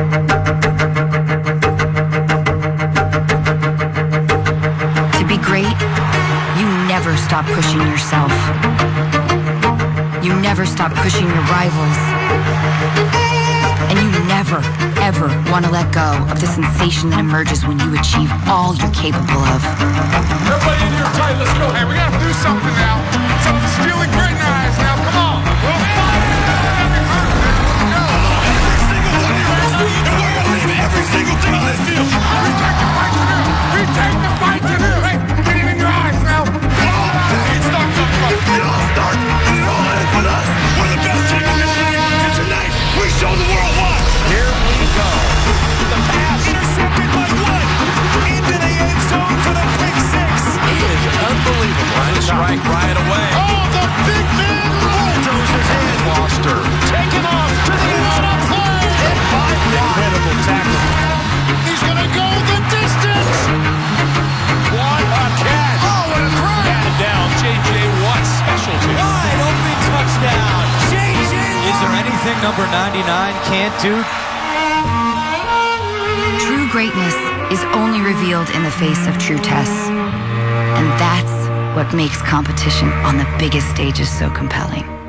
To be great, you never stop pushing yourself. You never stop pushing your rivals. And you never, ever want to let go of the sensation that emerges when you achieve all you're capable of. Show the world why. Here we go. The pass intercepted by Wood. Into the end zone for the pick six. He is unbelievable. Strike right number 99 can't do? True greatness is only revealed in the face of true tests. And that's what makes competition on the biggest stages so compelling.